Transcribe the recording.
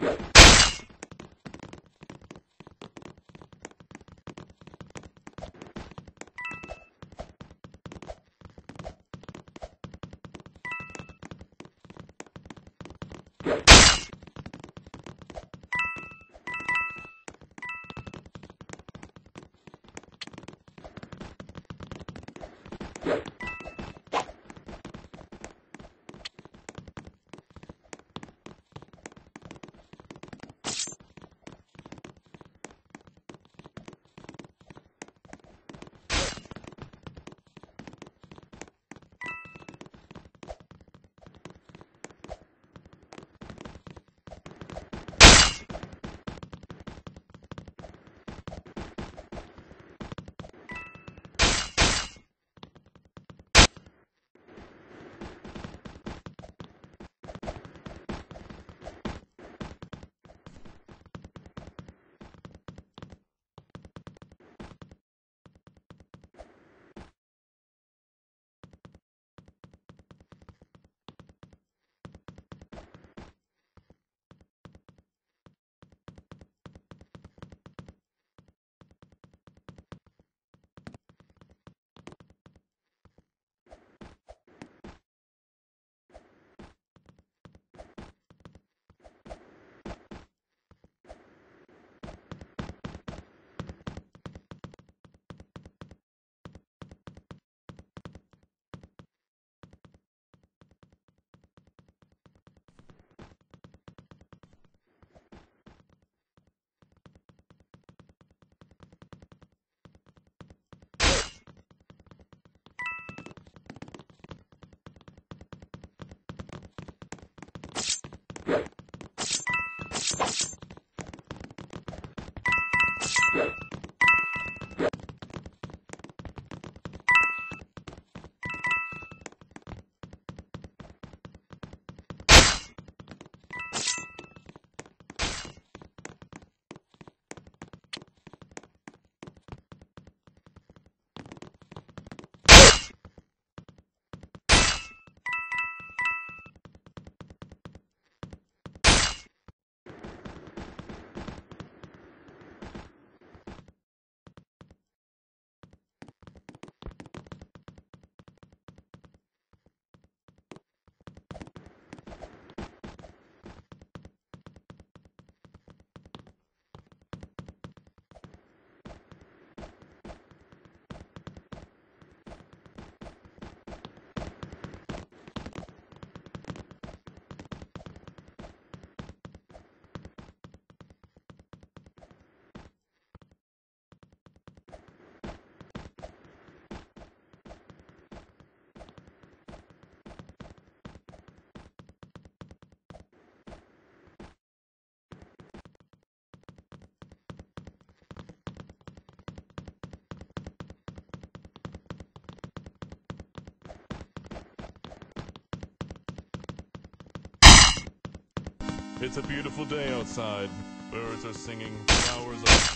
Yeah. Right. It's a beautiful day outside. Birds are singing, flowers are...